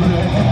like that.